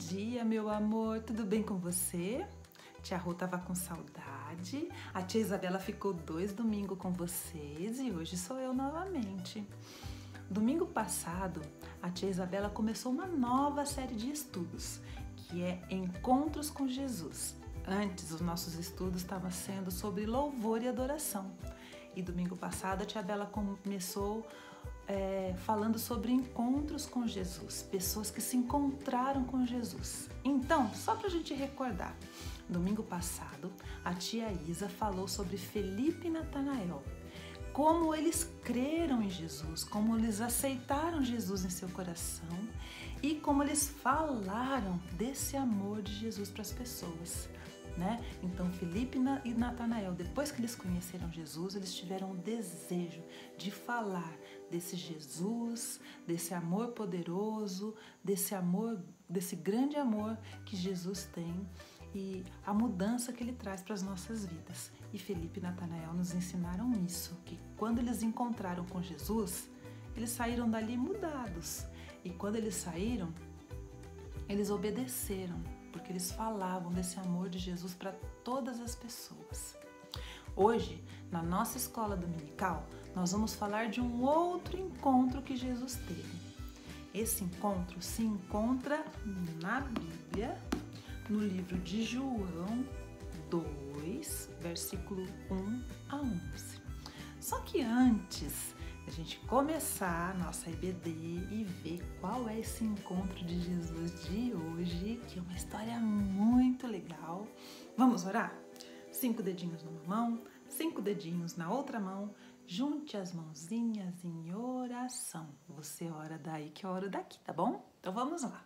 dia, meu amor. Tudo bem com você? Tia Rô tava com saudade. A tia Isabela ficou dois domingos com vocês e hoje sou eu novamente. Domingo passado, a tia Isabela começou uma nova série de estudos, que é Encontros com Jesus. Antes, os nossos estudos estavam sendo sobre louvor e adoração. E domingo passado, a tia Bela começou é, falando sobre encontros com Jesus, pessoas que se encontraram com Jesus. Então, só para a gente recordar, domingo passado a tia Isa falou sobre Felipe e Natanael, como eles creram em Jesus, como eles aceitaram Jesus em seu coração e como eles falaram desse amor de Jesus para as pessoas né? Então Felipe e Natanael, depois que eles conheceram Jesus, eles tiveram o desejo de falar desse Jesus, desse amor poderoso, desse amor, desse grande amor que Jesus tem e a mudança que ele traz para as nossas vidas. E Felipe e Natanael nos ensinaram isso, que quando eles encontraram com Jesus, eles saíram dali mudados. E quando eles saíram, eles obedeceram, porque eles falavam desse amor de Jesus para todas as pessoas. Hoje, na nossa escola dominical, nós vamos falar de um outro encontro que Jesus teve. Esse encontro se encontra na Bíblia, no livro de João 2, versículo 1 a 11. Só que antes a gente começar a nossa EBD e ver qual é esse encontro de Jesus de hoje, que é uma história muito legal. Vamos orar? Cinco dedinhos numa mão, cinco dedinhos na outra mão, junte as mãozinhas em oração. Você ora daí que eu oro daqui, tá bom? Então vamos lá.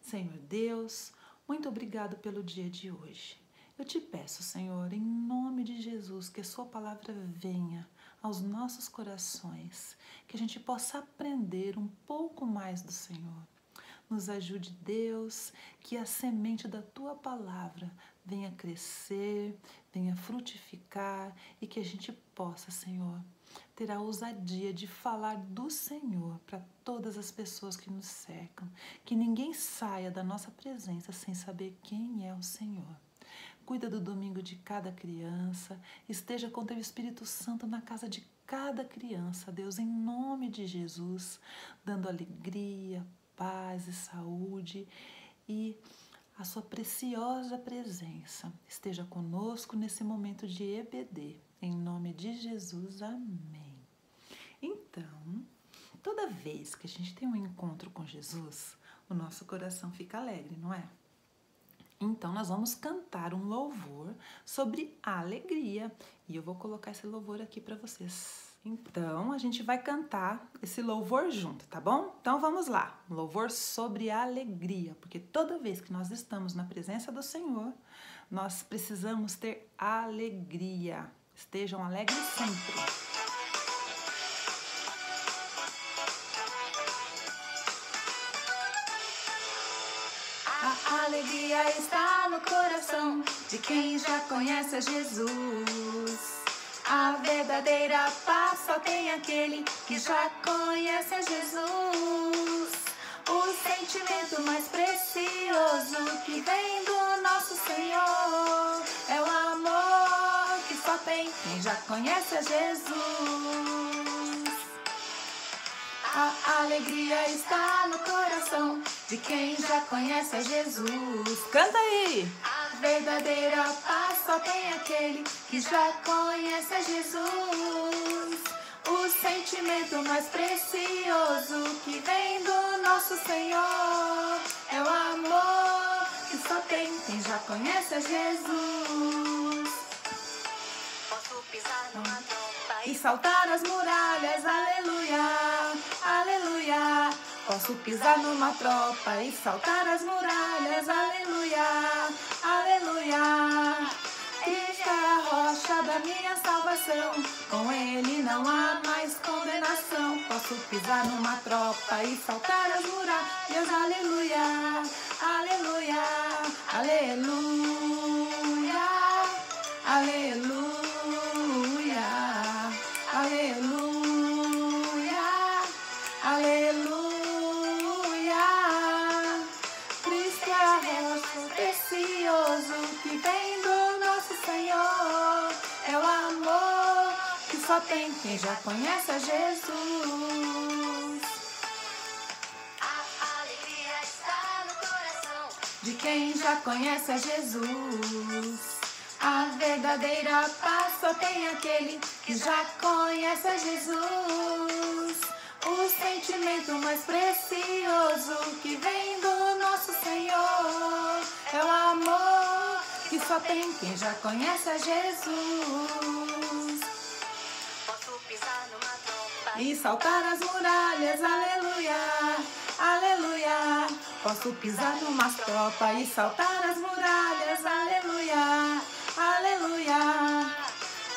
Senhor Deus, muito obrigado pelo dia de hoje. Eu te peço, Senhor, em nome de Jesus, que a Sua palavra venha aos nossos corações, que a gente possa aprender um pouco mais do Senhor. Nos ajude, Deus, que a semente da tua palavra venha crescer, venha frutificar e que a gente possa, Senhor, ter a ousadia de falar do Senhor para todas as pessoas que nos cercam. Que ninguém saia da nossa presença sem saber quem é o Senhor. Cuida do domingo de cada criança. Esteja com teu Espírito Santo na casa de cada criança, Deus, em nome de Jesus, dando alegria, paz e saúde e a sua preciosa presença esteja conosco nesse momento de EBD. Em nome de Jesus, amém. Então, toda vez que a gente tem um encontro com Jesus, o nosso coração fica alegre, não é? Então, nós vamos cantar um louvor sobre alegria. E eu vou colocar esse louvor aqui para vocês. Então, a gente vai cantar esse louvor junto, tá bom? Então, vamos lá. Louvor sobre a alegria, porque toda vez que nós estamos na presença do Senhor, nós precisamos ter alegria. Estejam alegres sempre. A alegria está no coração de quem já conhece a Jesus. A verdadeira paz só tem aquele que já conhece a Jesus. O sentimento mais precioso que vem do nosso Senhor é o amor que só tem quem já conhece a Jesus. A alegria está no coração de quem já conhece a Jesus. Canta aí! A verdadeira paz só tem aquele que já conhece a Jesus. O sentimento mais precioso que vem do nosso Senhor é o amor que só tem quem já conhece a Jesus. Posso pisar numa tropa e saltar as muralhas, aleluia, aleluia. Posso pisar numa tropa e saltar as muralhas, aleluia, aleluia. A rocha da minha salvação, com ele não há mais condenação. Posso pisar numa tropa e saltar as muralhas, aleluia, aleluia, aleluia, aleluia. Só tem quem já conhece a Jesus. A alegria está no coração. De quem já conhece a Jesus. A verdadeira paz só tem aquele que já conhece a Jesus. O sentimento mais precioso que vem do nosso Senhor é o amor que só tem quem já conhece a Jesus. E saltar as muralhas, aleluia, aleluia. Posso pisar numa tropa e saltar as muralhas, aleluia, aleluia.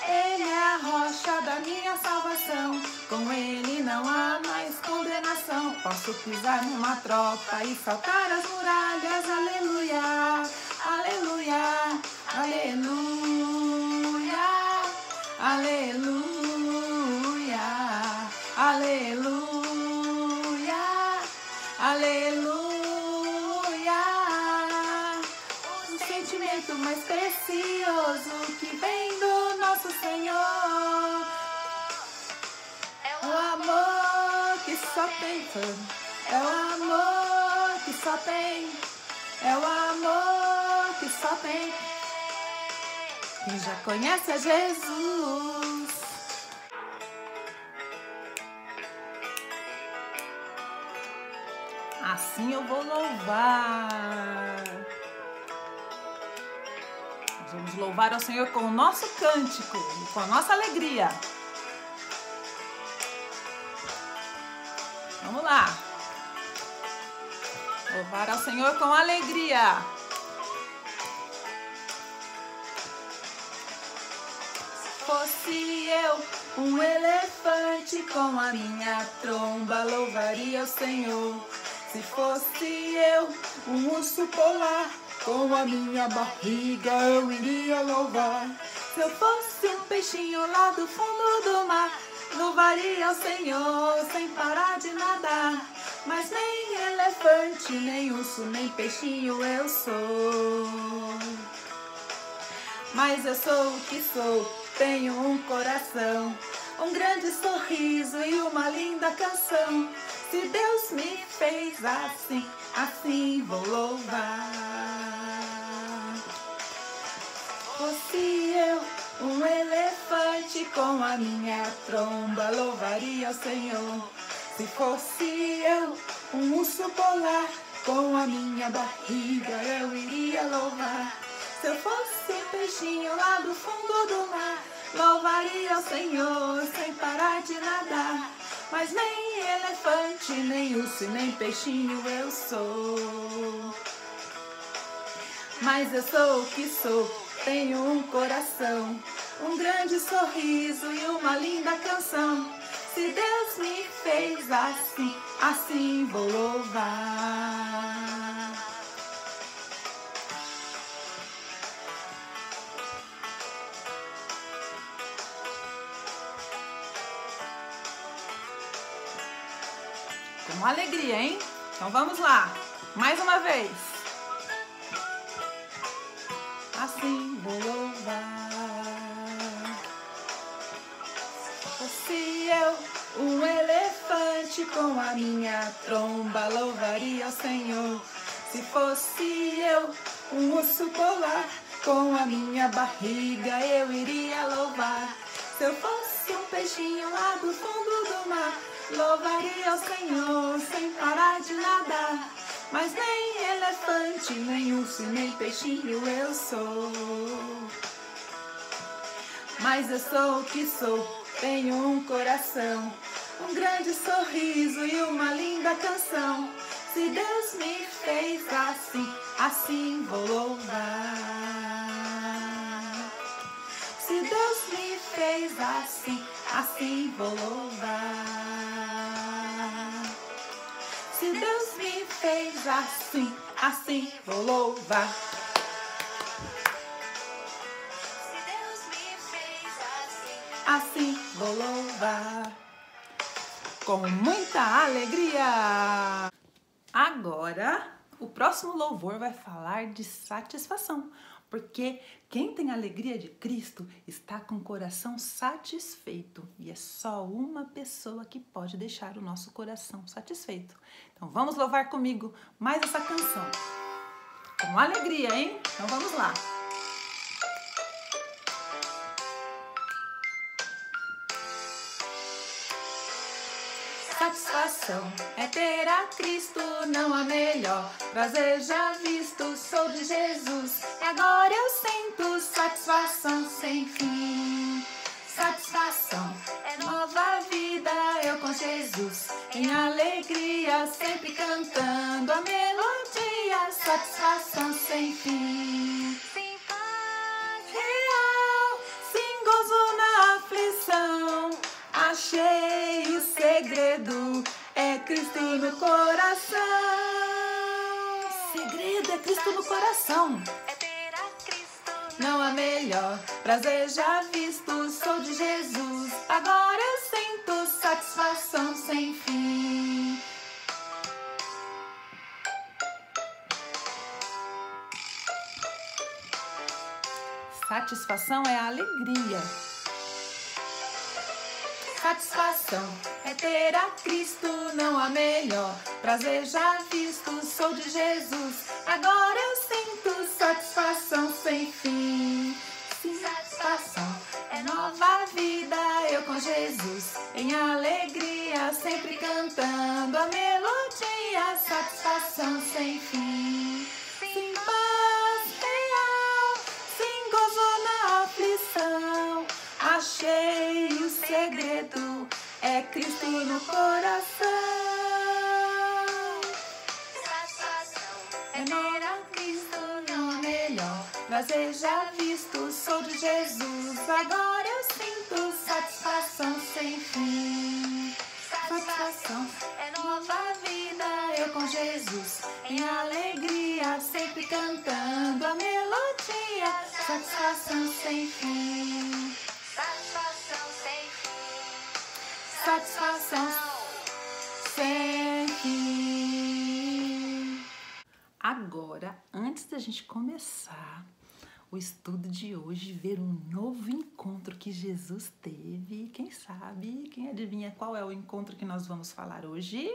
Ele é a rocha da minha salvação, com ele não há mais condenação. Posso pisar numa tropa e saltar as muralhas, aleluia, aleluia, aleluia, precioso que vem do nosso Senhor. é É o amor que só tem. É o amor que só tem. É o amor que só tem. Quem já conhece a Jesus. Assim eu vou louvar. Vamos louvar ao Senhor com o nosso cântico com a nossa alegria. Vamos lá. Louvar ao Senhor com alegria. Fosse eu um elefante com a minha tromba, louvaria o Senhor. Se fosse eu um urso polar, com a minha barriga eu iria louvar. Se eu fosse um peixinho lá do fundo do mar, louvaria o Senhor sem parar de nadar. Mas nem elefante, nem urso, nem peixinho eu sou. Mas eu sou o que sou, tenho um coração, um grande sorriso e uma linda canção. Se Deus me fez assim, assim vou louvar. Fosse eu um elefante com a minha tromba, louvaria o Senhor. Se fosse eu um urso polar, com a minha barriga eu iria louvar. Se eu fosse um peixinho lá do fundo do mar, louvaria o Senhor sem parar de nadar. Mas nem elefante, nem urso, nem peixinho eu sou. Mas eu sou o que sou, tenho um coração, um grande sorriso e uma linda canção. Se Deus me fez assim, assim vou louvar. Com alegria, hein? Então vamos lá. Mais uma vez. Assim vou louvar. Fosse eu um elefante com a minha tromba, louvaria o Senhor. Se fosse eu um urso polar, com a minha barriga eu iria louvar. Se eu fosse um peixinho lá do fundo do mar, louvaria o Senhor sem parar de nadar. Mas nem elefante, nem urso, nem peixinho eu sou. Mas eu sou o que sou, tenho um coração, um grande sorriso e uma linda canção. Se Deus me fez assim, assim vou louvar. Se Deus me fez assim, assim vou louvar. Se Deus me fez assim, assim vou louvar. Se Deus me fez assim, assim vou louvar com muita alegria. Agora, O próximo louvor vai falar de satisfação, porque quem tem a alegria de Cristo está com o coração satisfeito e é só uma pessoa que pode deixar o nosso coração satisfeito. Então vamos louvar comigo mais essa canção. Com alegria, hein? Então vamos lá. É ter a Cristo, não há melhor. Prazer já visto, sou de Jesus. E agora eu sinto satisfação sem fim. Satisfação é nova vida, eu com Jesus. Em alegria, sempre cantando a melodia. Satisfação sem fim. Sem paz, real, sem gozo na aflição. Achei o segredo, Cristo no coração. Segredo é Cristo no coração. é ter a Cristo. Não há melhor prazer já visto, sou de Jesus. Agora eu sinto satisfação sem fim. Satisfação é a alegria. Satisfação ter a Cristo, não há melhor. Prazer já visto, sou de Jesus. Agora eu sinto satisfação sem fim. Sim, satisfação é nova vida, eu com Jesus. Em alegria, sempre cantando a melodia. Satisfação sem fim. Cristo no coração. Satisfação É ter a Cristo, há melhor. Prazer já visto, sou de Jesus. Agora eu sinto satisfação sem fim. Satisfação é nova vida, eu com Jesus. Em alegria, sempre cantando a melodia. Satisfação sem fim. Satisfação sem fim. Agora, antes da gente começar o estudo de hoje, ver um novo encontro que Jesus teve, quem sabe, quem adivinha qual é o encontro que nós vamos falar hoje?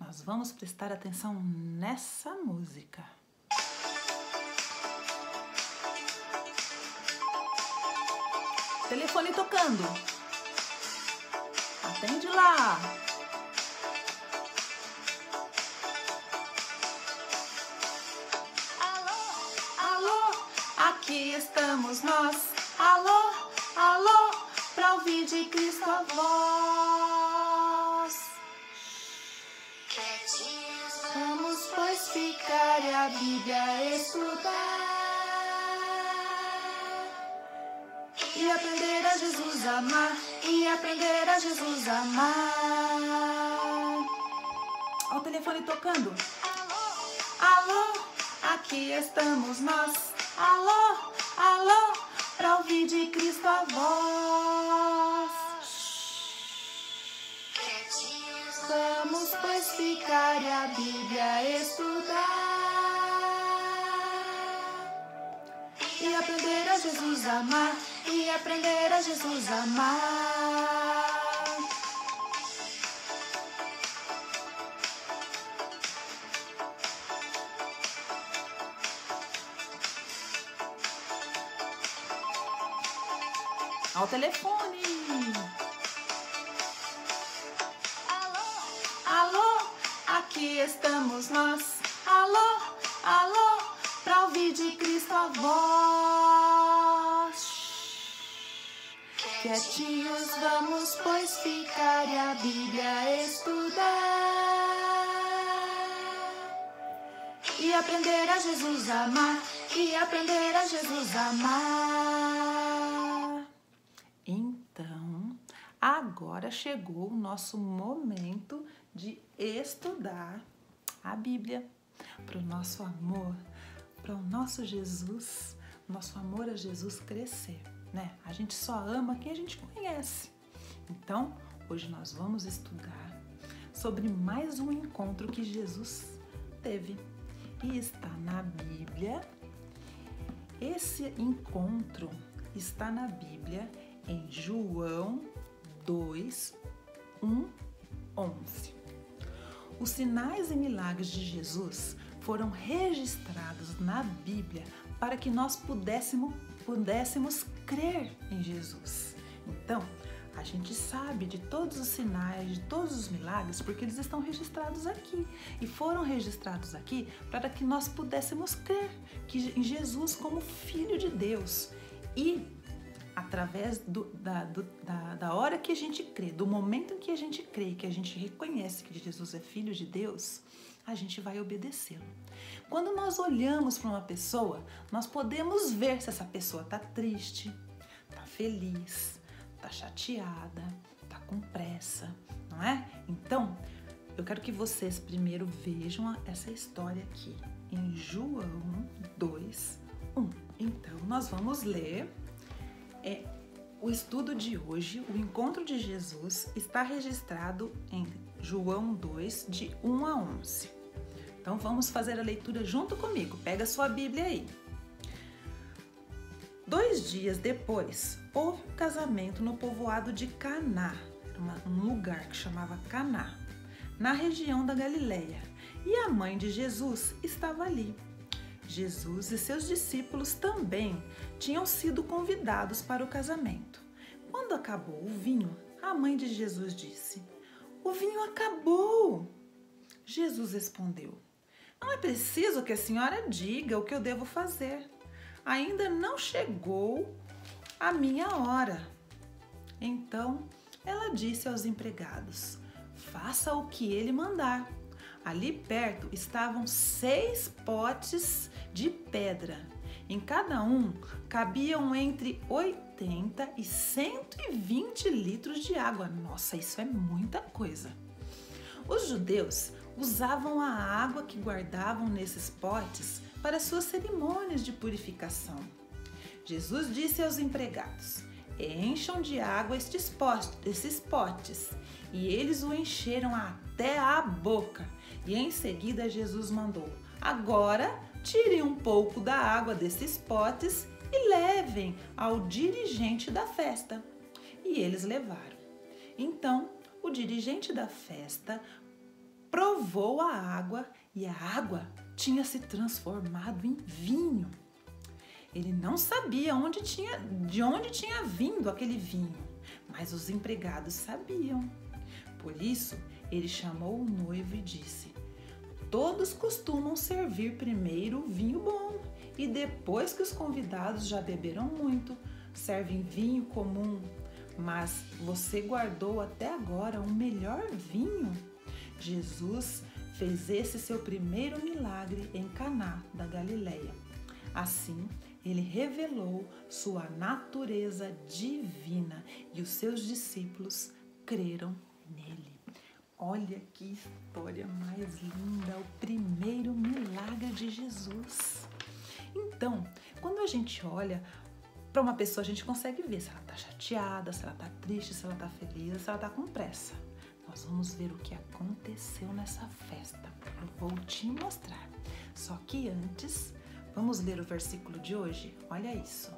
Nós vamos prestar atenção nessa música. Telefone tocando. Atende lá. Alô, Alô, aqui estamos nós. Alô, alô, pra ouvir de Cristo a voz. Vamos, pois, ficar e a Bíblia estudar. E aprender a Jesus amar. E aprender a Jesus amar. Ó o telefone tocando. Alô, aqui estamos nós. Alô, alô, pra ouvir de Cristo a voz. Vamos, pois, ficar e a Bíblia estudar. E aprender a Jesus amar. E aprender a Jesus amar. Ó o telefone. alô, Alô, aqui estamos nós. Alô, alô, pra ouvir de Cristo a voz. Quietinhos vamos, pois, ficar e a Bíblia estudar. E aprender a Jesus amar. E aprender a Jesus amar. Então, agora chegou o nosso momento de estudar a Bíblia para o nosso amor, para o nosso Jesus, nosso amor a Jesus crescer, né? A gente só ama quem a gente conhece. Então, hoje nós vamos estudar sobre mais um encontro que Jesus teve. e está na Bíblia. Esse encontro está na Bíblia em João 2, 1, 11. Os sinais e milagres de Jesus foram registrados na Bíblia para que nós pudéssemos, pudéssemos crer em Jesus. Então, a gente sabe de todos os sinais, de todos os milagres, porque eles estão registrados aqui. E foram registrados aqui para que nós pudéssemos crer que em Jesus como Filho de Deus. E através do, da, do, da, da hora que a gente crê, do momento em que a gente crê, que a gente reconhece que Jesus é Filho de Deus, a gente vai obedecê-lo. Quando nós olhamos para uma pessoa, nós podemos ver se essa pessoa está triste, está feliz, está chateada, está com pressa, não é? Então, eu quero que vocês primeiro vejam essa história aqui em João 2, 1. Então, nós vamos ler é, o estudo de hoje, o encontro de Jesus, está registrado em João 2, de 1 a 11. Então vamos fazer a leitura junto comigo. Pega sua Bíblia aí. Dois dias depois, houve um casamento no povoado de Caná, um lugar que chamava Caná, na região da Galileia, e a mãe de Jesus estava ali. Jesus e seus discípulos também tinham sido convidados para o casamento. Quando acabou o vinho, a mãe de Jesus disse: O vinho acabou. Jesus respondeu: Não é preciso que a senhora diga o que eu devo fazer. Ainda não chegou a minha hora. Então ela disse aos empregados: Faça o que ele mandar. Ali perto estavam seis potes de pedra. Em cada um cabiam entre 80 e 120 litros de água. Nossa, isso é muita coisa. Os judeus usavam a água que guardavam nesses potes para suas cerimônias de purificação. Jesus disse aos empregados: Encham de água estes potes, esses potes. E eles o encheram até a boca. E em seguida Jesus mandou: Agora tirem um pouco da água desses potes e levem ao dirigente da festa. E eles levaram. Então, o dirigente da festa provou a água e a água tinha se transformado em vinho. Ele não sabia onde tinha, de onde tinha vindo aquele vinho, mas os empregados sabiam. Por isso, ele chamou o noivo e disse: Todos costumam servir primeiro vinho bom e depois que os convidados já beberam muito, servem vinho comum. Mas você guardou até agora o melhor vinho. Jesus fez esse seu primeiro milagre em Caná da Galileia. Assim, ele revelou sua natureza divina e os seus discípulos creram nele. Olha que história mais linda, o primeiro milagre de Jesus. Então, quando a gente olha para uma pessoa, a gente consegue ver se ela está chateada, se ela está triste, se ela está feliz, se ela está com pressa. Nós vamos ver o que aconteceu nessa festa. Eu vou te mostrar. Só que antes, vamos ler o versículo de hoje? Olha isso.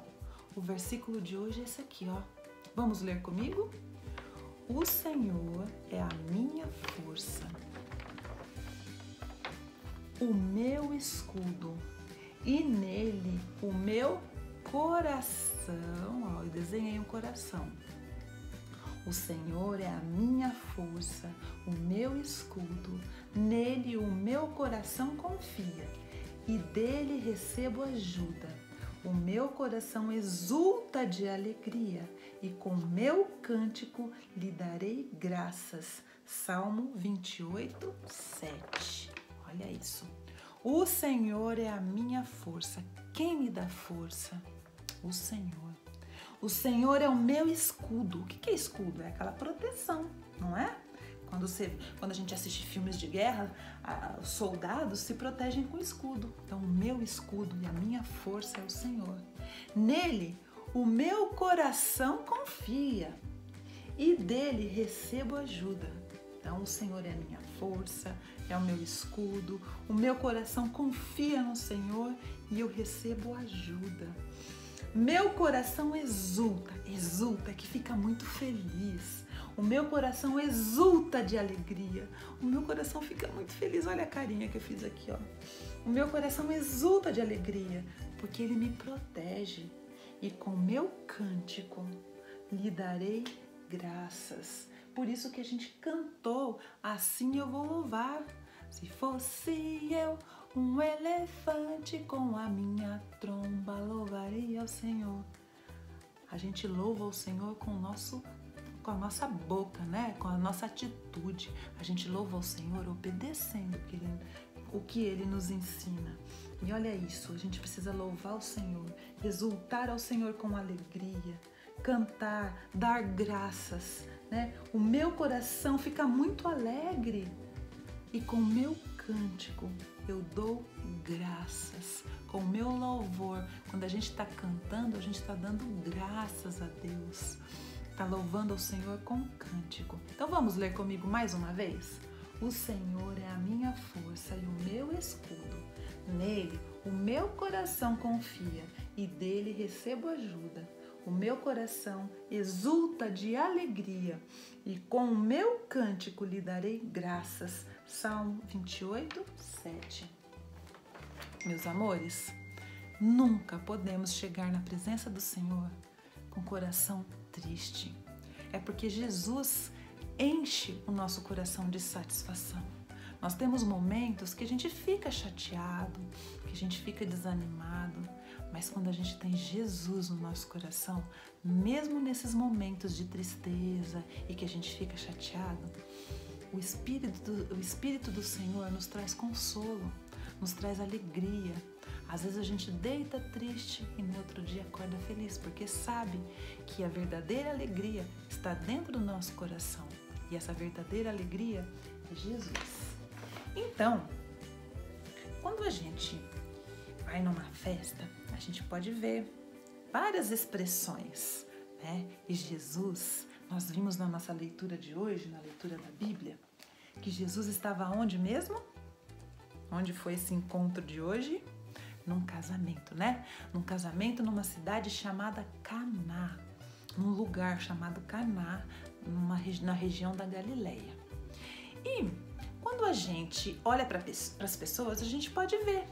O versículo de hoje é esse aqui, ó. Vamos ler comigo? O Senhor é a minha força, o meu escudo, e nele o meu coração. Ó, eu desenhei um coração. O Senhor é a minha força, o meu escudo, nele o meu coração confia e dele recebo ajuda. O meu coração exulta de alegria e com meu cântico lhe darei graças. Salmo 28, 7. Olha isso. O Senhor é a minha força. Quem me dá força? O Senhor. O Senhor é o meu escudo. O que é escudo? É aquela proteção, não é? Quando, você, quando a gente assiste filmes de guerra, os soldados se protegem com escudo. Então, o meu escudo e a minha força é o Senhor. Nele, o meu coração confia e dele recebo ajuda. Então, o Senhor é a minha força, é o meu escudo, o meu coração confia no Senhor e eu recebo ajuda. Meu coração exulta, exulta, que fica muito feliz. O meu coração exulta de alegria. O meu coração fica muito feliz. Olha a carinha que eu fiz aqui, ó. O meu coração exulta de alegria, porque ele me protege. E com meu cântico lhe darei graças. Por isso que a gente cantou, assim eu vou louvar. Se fosse eu um elefante com a minha tromba, louvaria ao Senhor. A gente louva o Senhor com o nosso com a nossa boca, né? Com a nossa atitude. A gente louva o Senhor obedecendo o que ele, o que ele nos ensina. E olha isso, a gente precisa louvar o Senhor, exultar ao Senhor com alegria, cantar, dar graças, né? O meu coração fica muito alegre e com o meu cântico eu dou graças. Com o meu louvor, quando a gente está cantando, a gente está dando graças a Deus. Está louvando ao Senhor com cântico. Então vamos ler comigo mais uma vez? O Senhor é a minha força e o meu escudo. Nele o meu coração confia e dele recebo ajuda. O meu coração exulta de alegria e com o meu cântico lhe darei graças. Salmo 28, 7. Meus amores, nunca podemos chegar na presença do Senhor com o coração triste. É porque Jesus enche o nosso coração de satisfação. Nós temos momentos que a gente fica chateado, que a gente fica desanimado, mas quando a gente tem Jesus no nosso coração, mesmo nesses momentos de tristeza e que a gente fica chateado, o Espírito do, o Espírito do Senhor nos traz consolo, nos traz alegria. Às vezes a gente deita triste e no outro dia acorda feliz, porque sabe que a verdadeira alegria está dentro do nosso coração. E essa verdadeira alegria é Jesus. Então, quando a gente vai numa festa, a gente pode ver várias expressões, né? E Jesus, nós vimos na nossa leitura de hoje, na leitura da Bíblia, que Jesus estava onde mesmo? Onde foi esse encontro de hoje? Num casamento, né? Num casamento numa cidade chamada Caná, num lugar chamado Caná, numa, na região da Galileia. E quando a gente olha para as pessoas, a gente pode ver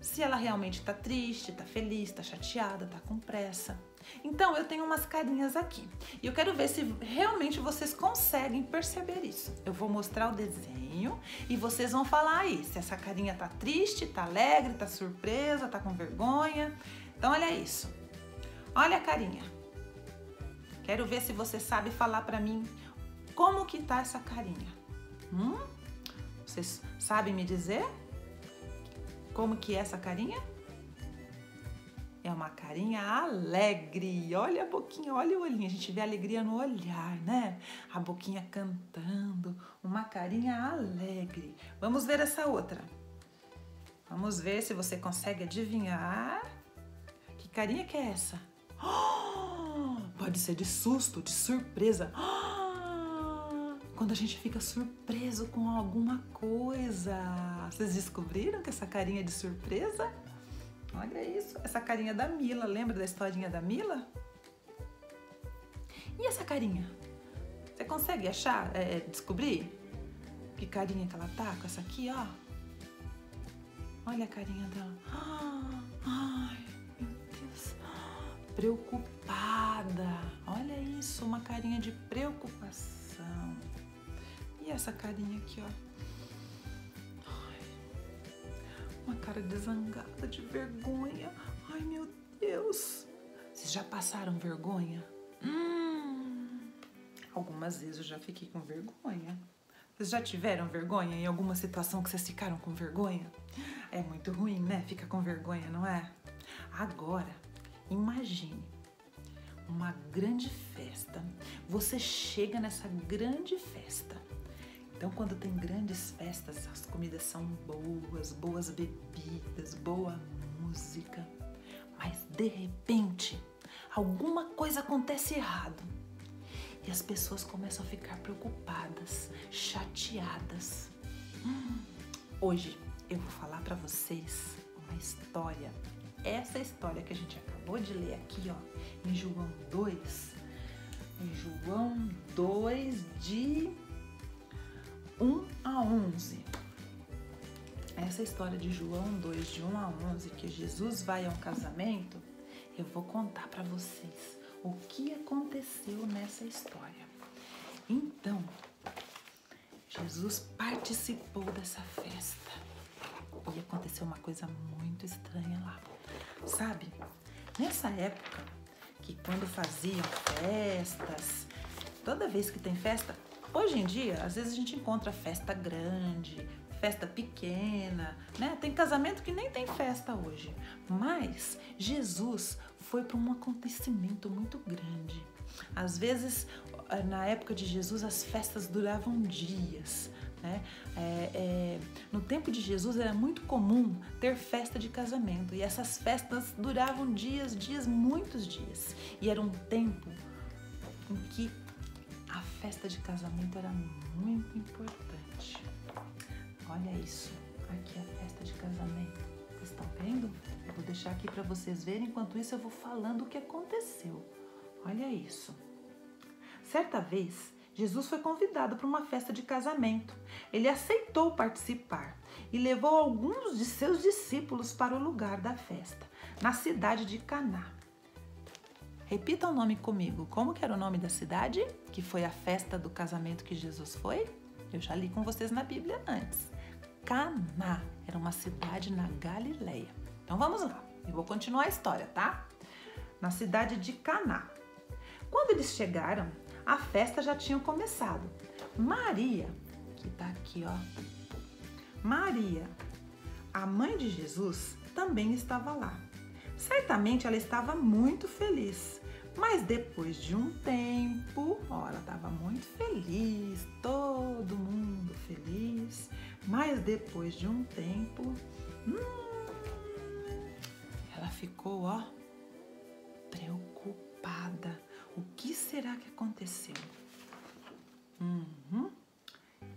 se ela realmente está triste, está feliz, está chateada, está com pressa. Então eu tenho umas carinhas aqui e eu quero ver se realmente vocês conseguem perceber isso. Eu vou mostrar o desenho e vocês vão falar aí se essa carinha tá triste, tá alegre, tá surpresa, tá com vergonha. Então olha isso. Olha a carinha. Quero ver se você sabe falar para mim como que tá essa carinha. Hum? Vocês sabem me dizer? Como que é essa carinha? É uma carinha alegre. Olha a boquinha, olha o olhinho. A gente vê alegria no olhar, né? A boquinha cantando. Uma carinha alegre. Vamos ver essa outra. Vamos ver se você consegue adivinhar. Que carinha que é essa? Oh, pode ser de susto, de surpresa. Oh, quando a gente fica surpreso com alguma coisa. Vocês descobriram que essa carinha é de surpresa? Olha isso, essa carinha da Mila. Lembra da historinha da Mila? E essa carinha? Você consegue achar, é, descobrir que carinha que ela tá com essa aqui, ó? Olha a carinha dela. Ai, meu Deus. Preocupada. Olha isso, uma carinha de preocupação. E essa carinha aqui, ó. Uma cara de zangada, de vergonha. Ai, meu Deus. Vocês já passaram vergonha? Hum, algumas vezes eu já fiquei com vergonha. Vocês já tiveram vergonha em alguma situação que vocês ficaram com vergonha? É muito ruim, né? Fica com vergonha, não é? Agora, imagine uma grande festa. Você chega nessa grande festa então, quando tem grandes festas, as comidas são boas, boas bebidas, boa música. Mas de repente, alguma coisa acontece errado. E as pessoas começam a ficar preocupadas, chateadas. Hum, Hoje eu vou falar para vocês uma história. Essa história que a gente acabou de ler aqui, ó, em João 2. Em João 2, de 1 a 11. Essa história de João 2, de 1 a 11, que Jesus vai a um casamento, eu vou contar para vocês o que aconteceu nessa história. Então, Jesus participou dessa festa e aconteceu uma coisa muito estranha lá. Sabe, nessa época que quando faziam festas, toda vez que tem festa, hoje em dia, às vezes a gente encontra festa grande, festa pequena, né? Tem casamento que nem tem festa hoje. Mas Jesus foi para um acontecimento muito grande. Às vezes, na época de Jesus, as festas duravam dias. Né? É, é, no tempo de Jesus era muito comum ter festa de casamento e essas festas duravam dias, dias, muitos dias. E era um tempo em que a festa de casamento era muito importante. Olha isso, aqui é a festa de casamento. Vocês estão vendo? Eu vou deixar aqui para vocês verem. Enquanto isso, eu vou falando o que aconteceu. Olha isso. Certa vez, Jesus foi convidado para uma festa de casamento. Ele aceitou participar e levou alguns de seus discípulos para o lugar da festa, na cidade de Caná. Repita o nome comigo. Como que era o nome da cidade que foi a festa do casamento que Jesus foi? Eu já li com vocês na Bíblia antes. Caná era uma cidade na Galileia. Então vamos lá. Eu vou continuar a história, tá? Na cidade de Caná. Quando eles chegaram, a festa já tinha começado. Maria, que tá aqui, ó. Maria, a mãe de Jesus, também estava lá. Certamente ela estava muito feliz, mas depois de um tempo, ó, ela estava muito feliz, todo mundo feliz, mas depois de um tempo, hum, ela ficou, ó, preocupada. O que será que aconteceu? Uhum,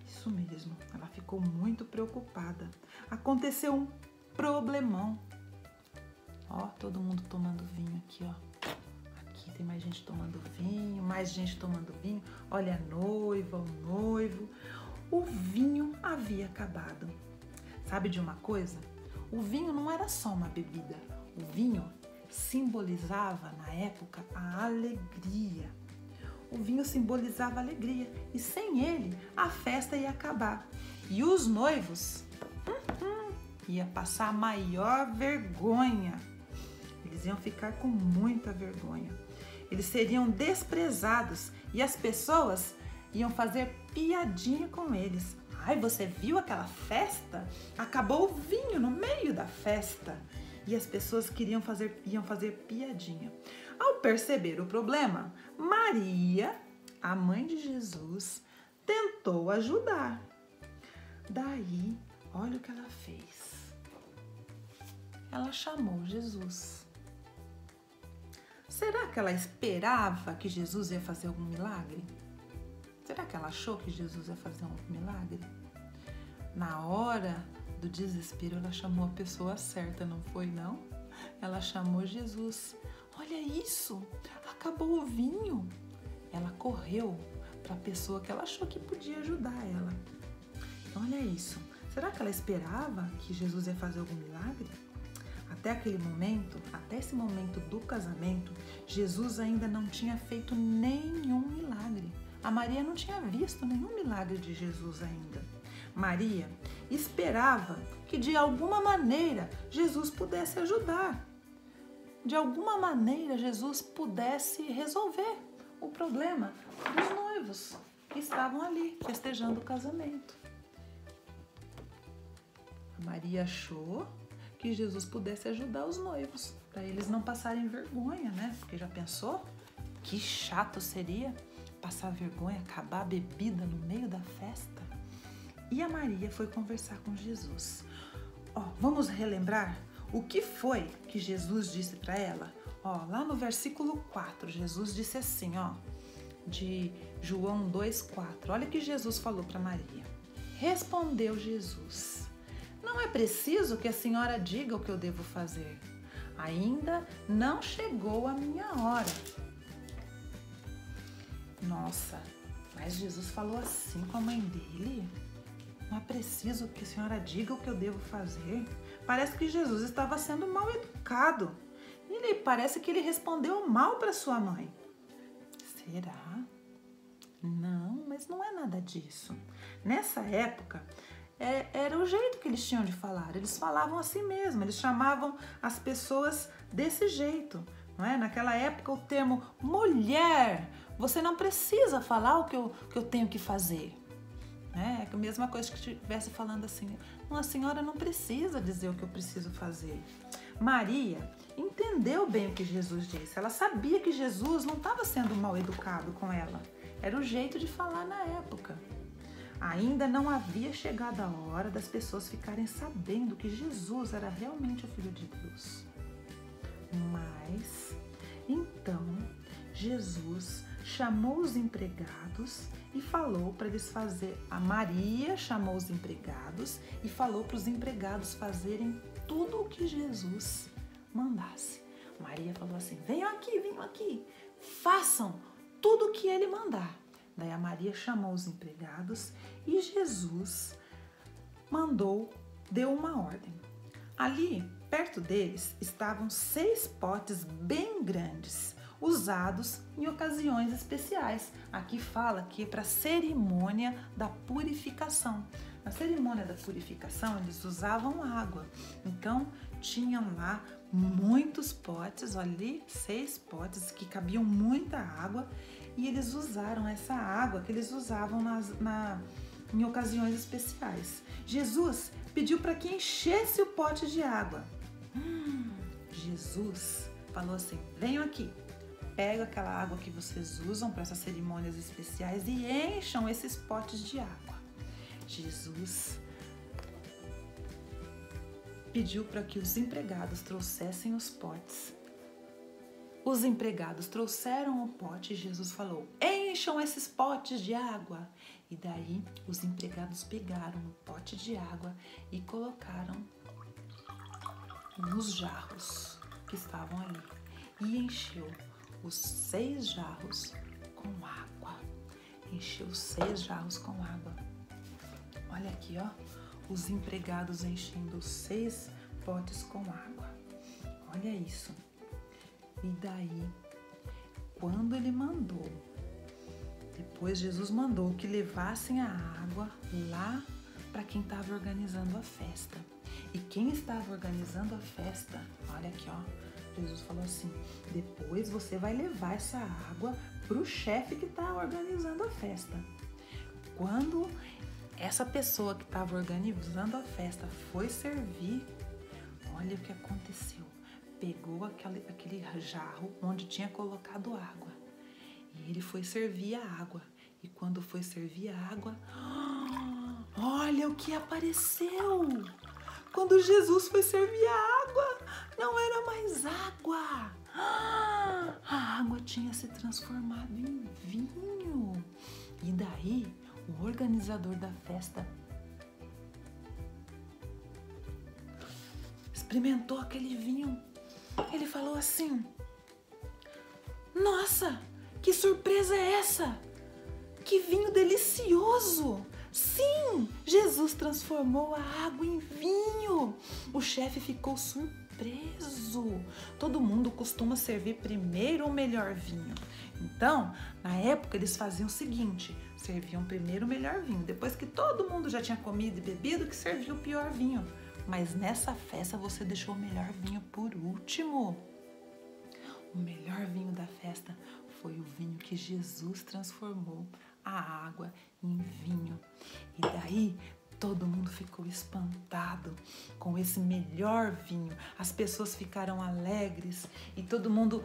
isso mesmo, ela ficou muito preocupada. Aconteceu um problemão. Ó, todo mundo tomando vinho aqui, ó. Tem mais gente tomando vinho, mais gente tomando vinho. Olha a noiva, o noivo. O vinho havia acabado. Sabe de uma coisa? O vinho não era só uma bebida. O vinho simbolizava na época a alegria. O vinho simbolizava alegria e sem ele a festa ia acabar. E os noivos hum, hum, ia passar a maior vergonha. Eles iam ficar com muita vergonha. Eles seriam desprezados e as pessoas iam fazer piadinha com eles. Ai, você viu aquela festa? Acabou o vinho no meio da festa. E as pessoas queriam fazer, iam fazer piadinha. Ao perceber o problema, Maria, a mãe de Jesus, tentou ajudar. Daí, olha o que ela fez. Ela chamou Jesus. Será que ela esperava que Jesus ia fazer algum milagre? Será que ela achou que Jesus ia fazer um milagre? Na hora do desespero, ela chamou a pessoa certa, não foi não? Ela chamou Jesus. Olha isso, acabou o vinho. Ela correu para a pessoa que ela achou que podia ajudar ela. Olha isso. Será que ela esperava que Jesus ia fazer algum milagre? Até aquele momento, até esse momento do casamento, Jesus ainda não tinha feito nenhum milagre. A Maria não tinha visto nenhum milagre de Jesus ainda. Maria esperava que de alguma maneira Jesus pudesse ajudar. De alguma maneira Jesus pudesse resolver o problema dos noivos que estavam ali festejando o casamento. A Maria achou que Jesus pudesse ajudar os noivos, para eles não passarem vergonha, né? Porque já pensou? Que chato seria passar vergonha, acabar a bebida no meio da festa. E a Maria foi conversar com Jesus. Ó, vamos relembrar o que foi que Jesus disse para ela? Ó, lá no versículo 4, Jesus disse assim, ó: de João 2,4. Olha o que Jesus falou para Maria. Respondeu Jesus: Não é preciso que a senhora diga o que eu devo fazer. Ainda não chegou a minha hora. Nossa, mas Jesus falou assim com a mãe dele? Não é preciso que a senhora diga o que eu devo fazer. Parece que Jesus estava sendo mal educado. Ele parece que ele respondeu mal para sua mãe. Será? Não, mas não é nada disso. Nessa época, é, era o jeito que eles tinham de falar. Eles falavam assim mesmo, eles chamavam as pessoas desse jeito. Não é? Naquela época, o termo mulher, você não precisa falar o que eu, que eu tenho que fazer. É a mesma coisa que estivesse falando assim, uma senhora não precisa dizer o que eu preciso fazer. Maria entendeu bem o que Jesus disse. Ela sabia que Jesus não estava sendo mal educado com ela. Era o jeito de falar na época. Ainda não havia chegado a hora das pessoas ficarem sabendo que Jesus era realmente o Filho de Deus. Mas, então, Jesus chamou os empregados e falou para eles fazer. A Maria chamou os empregados e falou para os empregados fazerem tudo o que Jesus mandasse. Maria falou assim: venham aqui, venham aqui, façam tudo o que ele mandar. Daí a Maria chamou os empregados e Jesus mandou, deu uma ordem. Ali, perto deles, estavam seis potes bem grandes, usados em ocasiões especiais. Aqui fala que é para cerimônia da purificação. Na cerimônia da purificação, eles usavam água. Então, tinham lá muitos potes, ali, seis potes que cabiam muita água e eles usaram essa água que eles usavam nas, na, em ocasiões especiais. Jesus pediu para que enchesse o pote de água. Hum, Jesus falou assim: venham aqui, pega aquela água que vocês usam para essas cerimônias especiais e encham esses potes de água. Jesus pediu para que os empregados trouxessem os potes. Os empregados trouxeram o pote e Jesus falou: Encham esses potes de água. E daí os empregados pegaram o pote de água e colocaram nos jarros que estavam ali e encheu os seis jarros com água. Encheu seis jarros com água. Olha aqui, ó os empregados enchendo seis potes com água. Olha isso. E daí, quando ele mandou, depois Jesus mandou que levassem a água lá para quem estava organizando a festa. E quem estava organizando a festa, olha aqui, ó. Jesus falou assim: depois você vai levar essa água para o chefe que está organizando a festa. Quando essa pessoa que estava organizando a festa foi servir, olha o que aconteceu. Pegou aquele, aquele jarro onde tinha colocado água e ele foi servir a água. E quando foi servir a água, olha o que apareceu! Quando Jesus foi servir a água, não era mais água. A água tinha se transformado em vinho. E daí o organizador da festa experimentou aquele vinho. Ele falou assim: Nossa, que surpresa é essa? Que vinho delicioso! Sim, Jesus transformou a água em vinho. O chefe ficou surpreso. Todo mundo costuma servir primeiro o melhor vinho. Então, na época, eles faziam o seguinte: serviam primeiro o melhor vinho, depois que todo mundo já tinha comido e bebido, que servia o pior vinho. Mas nessa festa você deixou o melhor vinho por último. O melhor vinho da festa foi o vinho que Jesus transformou a água em vinho. E daí todo mundo ficou espantado com esse melhor vinho. As pessoas ficaram alegres e todo mundo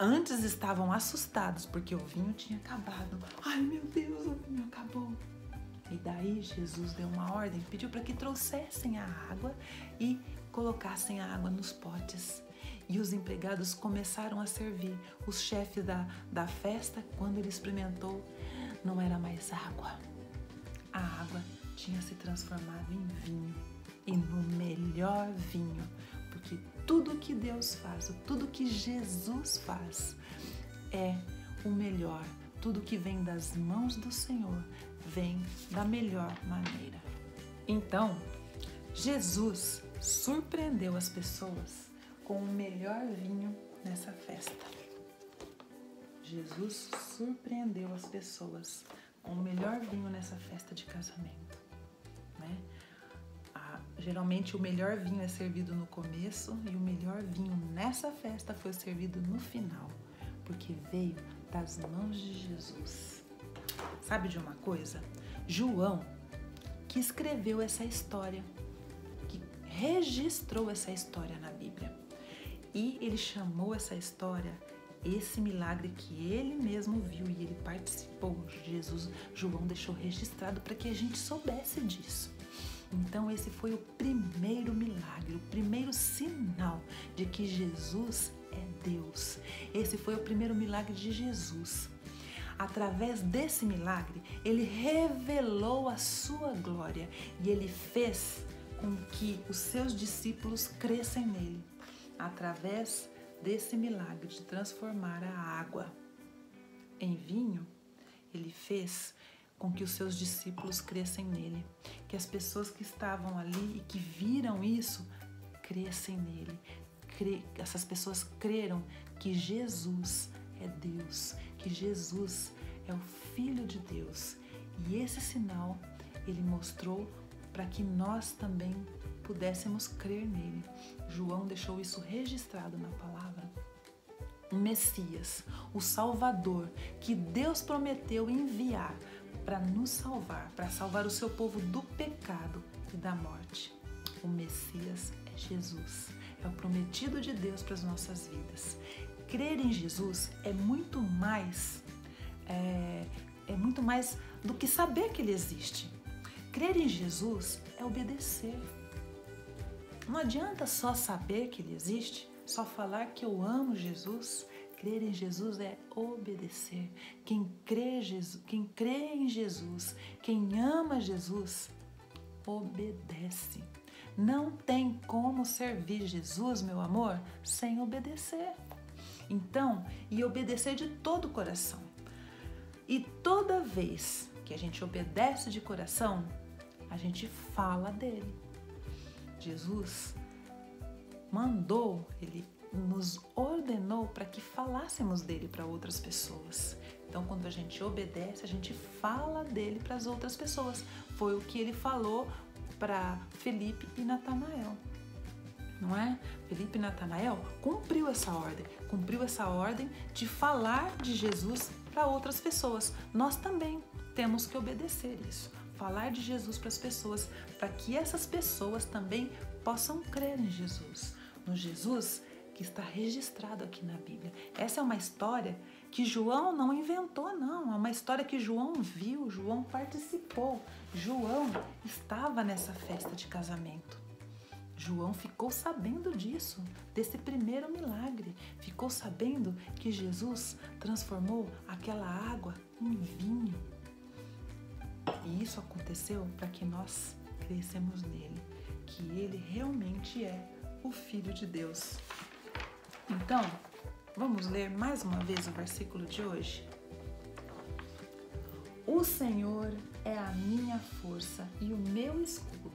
Antes estavam assustados porque o vinho tinha acabado. Ai meu Deus, o vinho acabou. E daí Jesus deu uma ordem, pediu para que trouxessem a água e colocassem a água nos potes. E os empregados começaram a servir. Os chefes da, da festa, quando ele experimentou, não era mais água. A água tinha se transformado em vinho e no melhor vinho, porque tudo que Deus faz, tudo que Jesus faz é o melhor. Tudo que vem das mãos do Senhor vem da melhor maneira. Então, Jesus surpreendeu as pessoas com o melhor vinho nessa festa. Jesus surpreendeu as pessoas com o melhor vinho nessa festa de casamento, né? Geralmente o melhor vinho é servido no começo e o melhor vinho nessa festa foi servido no final, porque veio das mãos de Jesus. Sabe de uma coisa? João, que escreveu essa história, que registrou essa história na Bíblia. E ele chamou essa história, esse milagre que ele mesmo viu e ele participou. Jesus, João deixou registrado para que a gente soubesse disso. Então, esse foi o primeiro milagre, o primeiro sinal de que Jesus é Deus. Esse foi o primeiro milagre de Jesus. Através desse milagre, ele revelou a sua glória e ele fez com que os seus discípulos crescem nele. Através desse milagre de transformar a água em vinho, ele fez com que os seus discípulos crescem nele, que as pessoas que estavam ali e que viram isso crescem nele. Essas pessoas creram que Jesus é Deus, que Jesus é o Filho de Deus. E esse sinal ele mostrou para que nós também pudéssemos crer nele. João deixou isso registrado na palavra. O Messias, o Salvador, que Deus prometeu enviar para nos salvar, para salvar o seu povo do pecado e da morte. O Messias é Jesus, é o prometido de Deus para as nossas vidas. Crer em Jesus é muito mais é, é muito mais do que saber que ele existe. Crer em Jesus é obedecer. Não adianta só saber que ele existe, só falar que eu amo Jesus. Crer em Jesus é obedecer. Quem crê, Jesus, quem crê em Jesus, quem ama Jesus, obedece. Não tem como servir Jesus, meu amor, sem obedecer. Então, e obedecer de todo o coração. E toda vez que a gente obedece de coração, a gente fala dele. Jesus mandou, ele nos ordenou para que falássemos dele para outras pessoas. Então, quando a gente obedece, a gente fala dele para as outras pessoas. Foi o que ele falou para Felipe e Natanael. Não é? Felipe Natanael cumpriu essa ordem, cumpriu essa ordem de falar de Jesus para outras pessoas. Nós também temos que obedecer isso, falar de Jesus para as pessoas, para que essas pessoas também possam crer em Jesus, no Jesus que está registrado aqui na Bíblia. Essa é uma história que João não inventou, não. É uma história que João viu, João participou. João estava nessa festa de casamento. João ficou sabendo disso, desse primeiro milagre. Ficou sabendo que Jesus transformou aquela água em vinho. E isso aconteceu para que nós crescemos nele, que ele realmente é o Filho de Deus. Então, vamos ler mais uma vez o versículo de hoje? O Senhor é a minha força e o meu escudo.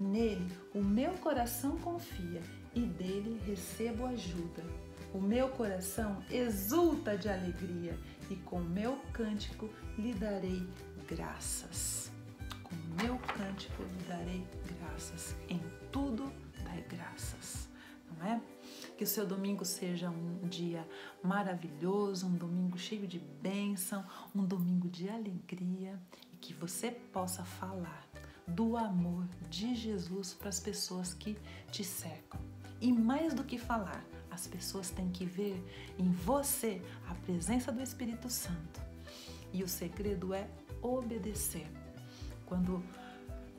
Nele o meu coração confia e dele recebo ajuda. O meu coração exulta de alegria e com meu cântico lhe darei graças. Com meu cântico lhe darei graças. Em tudo dai graças, não é? Que o seu domingo seja um dia maravilhoso, um domingo cheio de bênção, um domingo de alegria e que você possa falar do amor de Jesus para as pessoas que te cercam. E mais do que falar, as pessoas têm que ver em você a presença do Espírito Santo. E o segredo é obedecer. Quando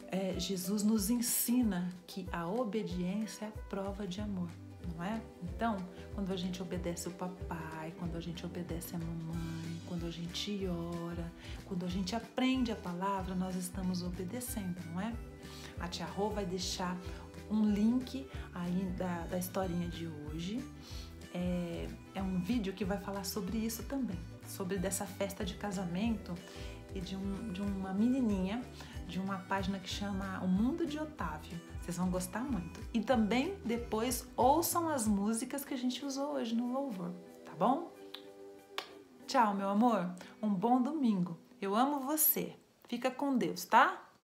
é, Jesus nos ensina que a obediência é prova de amor, não é? Então, quando a gente obedece o papai, quando a gente obedece a mamãe, quando a gente ora, quando a gente aprende a palavra, nós estamos obedecendo, não é? A tia Rô vai deixar um link aí da, da historinha de hoje. É, é um vídeo que vai falar sobre isso também, sobre dessa festa de casamento e de, um, de uma menininha de uma página que chama O Mundo de Otávio. Vocês vão gostar muito. E também depois ouçam as músicas que a gente usou hoje no louvor, tá bom? Tchau, meu amor. Um bom domingo. Eu amo você. Fica com Deus, tá?